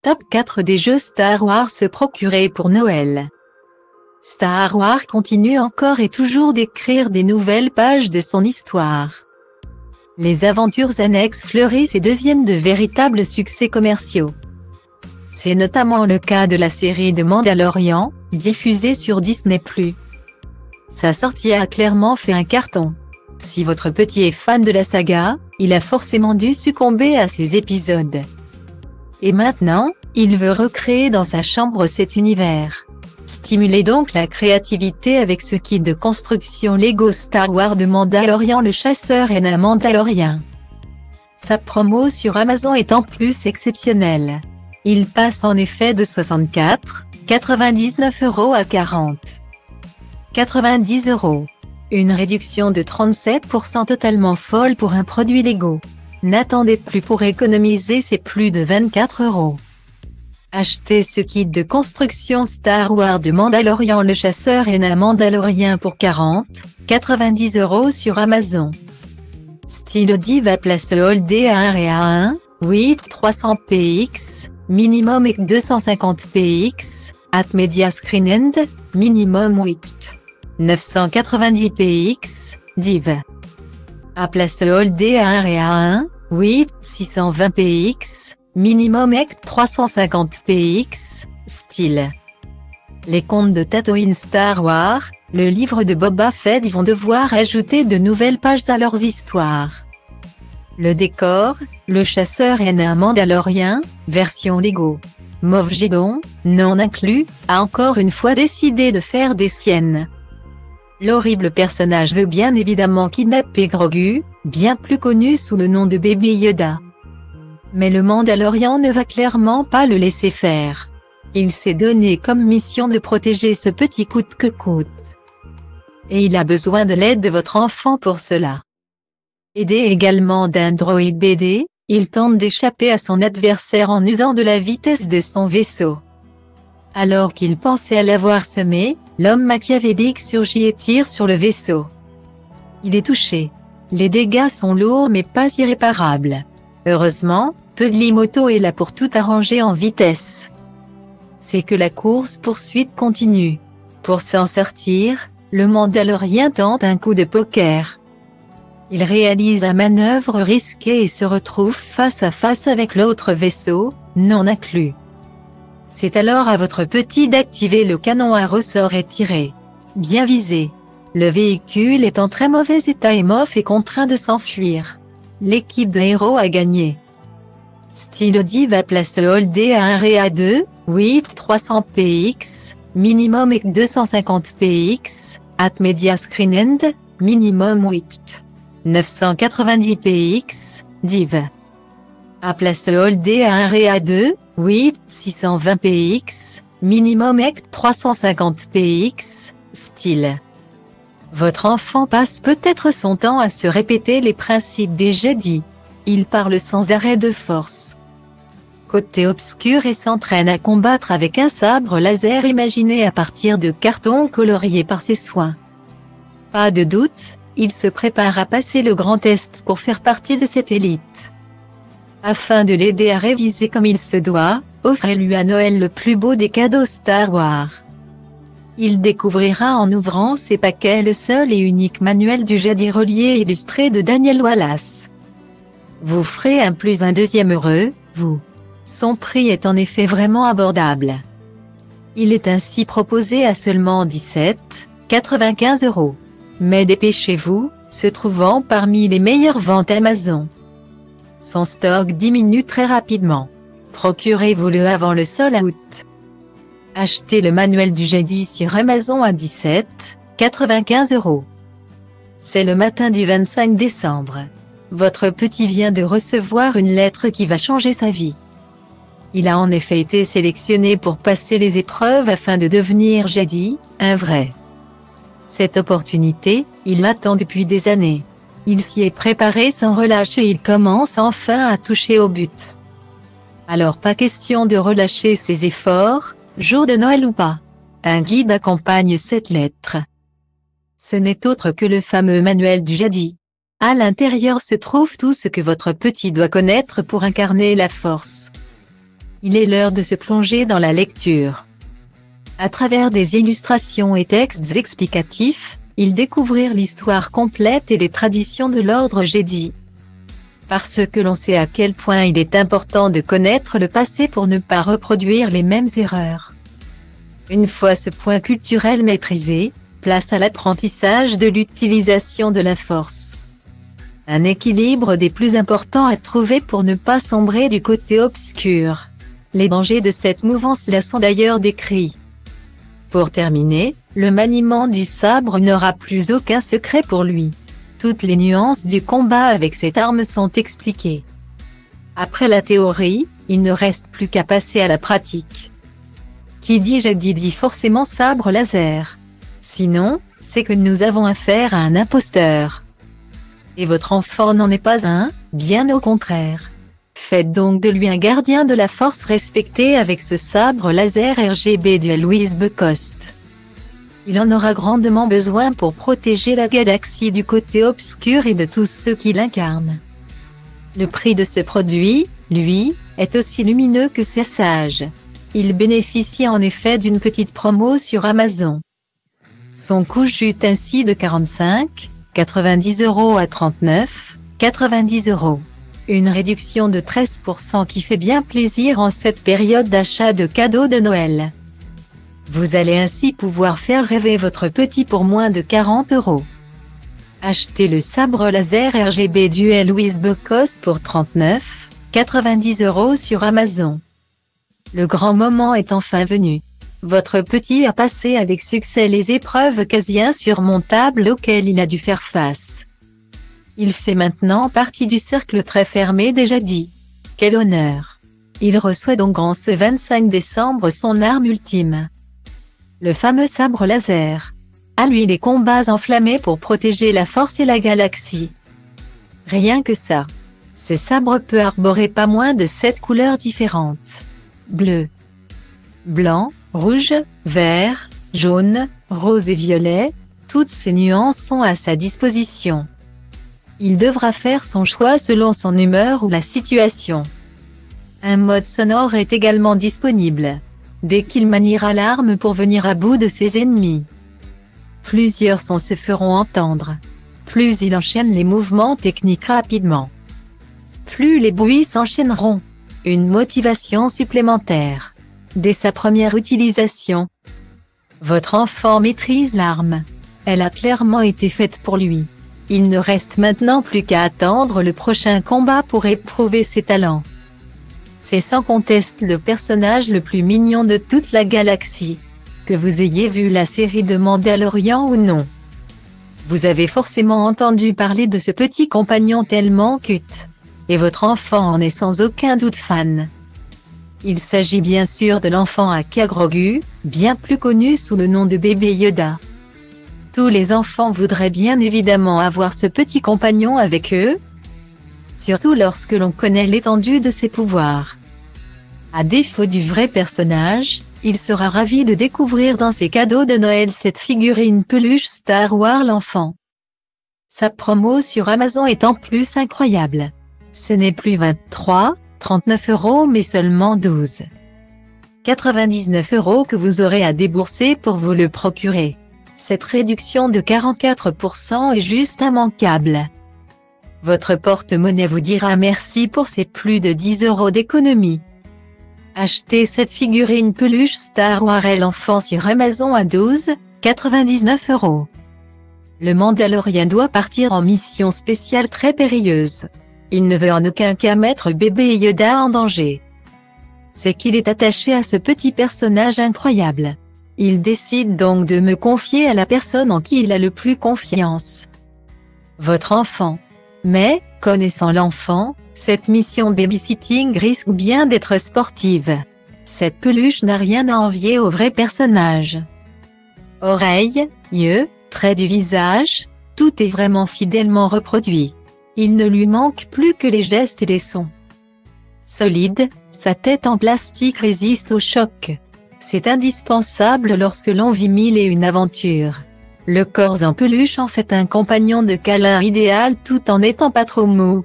Top 4 des jeux Star Wars se procurer pour Noël. Star Wars continue encore et toujours d'écrire des nouvelles pages de son histoire. Les aventures annexes fleurissent et deviennent de véritables succès commerciaux. C'est notamment le cas de la série de Mandalorian, diffusée sur Disney+. Sa sortie a clairement fait un carton. Si votre petit est fan de la saga, il a forcément dû succomber à ces épisodes. Et maintenant, il veut recréer dans sa chambre cet univers. Stimulez donc la créativité avec ce kit de construction Lego Star Wars de Mandalorian le chasseur et un Mandalorien. Sa promo sur Amazon est en plus exceptionnelle. Il passe en effet de 64, 99 euros à 40, 90 euros. Une réduction de 37% totalement folle pour un produit Lego. N'attendez plus pour économiser ces plus de 24 euros. Achetez ce kit de construction Star Wars de Mandalorian le chasseur et un Mandalorien pour 40, 90 euros sur Amazon. Style Diva place Holdé à 1 et à 1, 8 300 px, minimum et 250 px, at media screen end, minimum 8. 990 px, div. À place Holdé à 1 et à 1, 8, 620 px, minimum EC 350 px, style. Les contes de Tatooine Star Wars, le livre de Boba Fett vont devoir ajouter de nouvelles pages à leurs histoires. Le décor, le chasseur et un mandalorien, version Lego. Moff Gideon, non inclus, a encore une fois décidé de faire des siennes. L'horrible personnage veut bien évidemment kidnapper Grogu, bien plus connu sous le nom de Baby Yoda. Mais le Mandalorian ne va clairement pas le laisser faire. Il s'est donné comme mission de protéger ce petit coûte que coûte. Et il a besoin de l'aide de votre enfant pour cela. Aidé également d'un droïde BD, il tente d'échapper à son adversaire en usant de la vitesse de son vaisseau. Alors qu'il pensait à l'avoir semé, l'homme machiavélique surgit et tire sur le vaisseau. Il est touché. Les dégâts sont lourds mais pas irréparables. Heureusement, Pedlimoto est là pour tout arranger en vitesse. C'est que la course-poursuite continue. Pour s'en sortir, le Mandalorien tente un coup de poker. Il réalise un manœuvre risquée et se retrouve face à face avec l'autre vaisseau, non inclus. C'est alors à votre petit d'activer le canon à ressort et tirer. Bien visé. Le véhicule est en très mauvais état et Moff est contraint de s'enfuir. L'équipe de héros a gagné. Style va placer Holdé à 1 et à 2, 8 300 px, minimum et 250 px, at media screen end, minimum 8. 990 px, div. À place Holdé à 1 et à 2, 8 620 px, minimum et 350 px, style. Votre enfant passe peut-être son temps à se répéter les principes des Jedi. Il parle sans arrêt de force. Côté obscur et s'entraîne à combattre avec un sabre laser imaginé à partir de cartons coloriés par ses soins. Pas de doute, il se prépare à passer le grand test pour faire partie de cette élite. Afin de l'aider à réviser comme il se doit, offrez-lui à Noël le plus beau des cadeaux Star Wars. Il découvrira en ouvrant ses paquets le seul et unique manuel du Jedi relié illustré de Daniel Wallace. Vous ferez un plus un deuxième heureux, vous. Son prix est en effet vraiment abordable. Il est ainsi proposé à seulement 17,95 euros. Mais dépêchez-vous, se trouvant parmi les meilleures ventes Amazon. Son stock diminue très rapidement. Procurez-vous-le avant le sol août. Achetez le manuel du Jedi sur Amazon à 17,95 euros. C'est le matin du 25 décembre. Votre petit vient de recevoir une lettre qui va changer sa vie. Il a en effet été sélectionné pour passer les épreuves afin de devenir Jedi, un vrai. Cette opportunité, il l'attend depuis des années. Il s'y est préparé sans relâche et il commence enfin à toucher au but. Alors pas question de relâcher ses efforts, Jour de Noël ou pas. Un guide accompagne cette lettre. Ce n'est autre que le fameux manuel du Jedi. À l'intérieur se trouve tout ce que votre petit doit connaître pour incarner la force. Il est l'heure de se plonger dans la lecture. À travers des illustrations et textes explicatifs, ils découvrirent l'histoire complète et les traditions de l'ordre Jedi. Parce que l'on sait à quel point il est important de connaître le passé pour ne pas reproduire les mêmes erreurs. Une fois ce point culturel maîtrisé, place à l'apprentissage de l'utilisation de la force. Un équilibre des plus importants à trouver pour ne pas sombrer du côté obscur. Les dangers de cette mouvance la sont d'ailleurs décrits. Pour terminer, le maniement du sabre n'aura plus aucun secret pour lui. Toutes les nuances du combat avec cette arme sont expliquées. Après la théorie, il ne reste plus qu'à passer à la pratique. Qui dit dit dit forcément sabre laser. Sinon, c'est que nous avons affaire à un imposteur. Et votre enfant n'en est pas un, bien au contraire. Faites donc de lui un gardien de la force respecté avec ce sabre laser RGB du Louise Becoste. Il en aura grandement besoin pour protéger la galaxie du côté obscur et de tous ceux qui l'incarnent. Le prix de ce produit, lui, est aussi lumineux que c'est sage. Il bénéficie en effet d'une petite promo sur Amazon. Son coût chute ainsi de 45, 90 euros à 39, 90 euros. Une réduction de 13% qui fait bien plaisir en cette période d'achat de cadeaux de Noël. Vous allez ainsi pouvoir faire rêver votre petit pour moins de 40 euros. Achetez le sabre laser RGB Duel Louise Cost pour 39, 90 euros sur Amazon. Le grand moment est enfin venu. Votre petit a passé avec succès les épreuves quasi insurmontables auxquelles il a dû faire face. Il fait maintenant partie du cercle très fermé déjà dit. Quel honneur Il reçoit donc en ce 25 décembre son arme ultime. Le fameux sabre laser. À lui les combats enflammés pour protéger la force et la galaxie. Rien que ça. Ce sabre peut arborer pas moins de sept couleurs différentes bleu, blanc, rouge, vert, jaune, rose et violet, toutes ces nuances sont à sa disposition. Il devra faire son choix selon son humeur ou la situation. Un mode sonore est également disponible. Dès qu'il maniera l'arme pour venir à bout de ses ennemis. Plusieurs sons se feront entendre. Plus il enchaîne les mouvements techniques rapidement. Plus les bruits s'enchaîneront. Une motivation supplémentaire. Dès sa première utilisation, votre enfant maîtrise l'arme. Elle a clairement été faite pour lui. Il ne reste maintenant plus qu'à attendre le prochain combat pour éprouver ses talents. C'est sans conteste le personnage le plus mignon de toute la galaxie. Que vous ayez vu la série de Mandalorian ou non. Vous avez forcément entendu parler de ce petit compagnon tellement cute et votre enfant en est sans aucun doute fan. Il s'agit bien sûr de l'enfant à Kagrogu, bien plus connu sous le nom de bébé Yoda. Tous les enfants voudraient bien évidemment avoir ce petit compagnon avec eux, surtout lorsque l'on connaît l'étendue de ses pouvoirs. À défaut du vrai personnage, il sera ravi de découvrir dans ses cadeaux de Noël cette figurine peluche Star Wars l'enfant. Sa promo sur Amazon est en plus incroyable. Ce n'est plus 23, 39 euros mais seulement 12. 99 euros que vous aurez à débourser pour vous le procurer. Cette réduction de 44% est juste immanquable. Votre porte-monnaie vous dira merci pour ces plus de 10 euros d'économie. Achetez cette figurine peluche Star Wars l'enfant sur Amazon à 12, 99 euros. Le Mandalorien doit partir en mission spéciale très périlleuse. Il ne veut en aucun cas mettre bébé Yoda en danger. C'est qu'il est attaché à ce petit personnage incroyable. Il décide donc de me confier à la personne en qui il a le plus confiance. Votre enfant. Mais, connaissant l'enfant, cette mission babysitting risque bien d'être sportive. Cette peluche n'a rien à envier au vrai personnage. Oreilles, yeux, traits du visage, tout est vraiment fidèlement reproduit. Il ne lui manque plus que les gestes et les sons. Solide, sa tête en plastique résiste au choc. C'est indispensable lorsque l'on vit mille et une aventures. Le corps en peluche en fait un compagnon de câlin idéal tout en n'étant pas trop mou.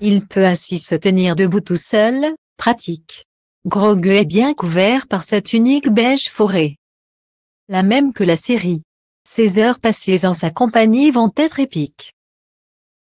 Il peut ainsi se tenir debout tout seul, pratique. Grogu est bien couvert par sa tunique beige forêt. La même que la série. Ces heures passées en sa compagnie vont être épiques.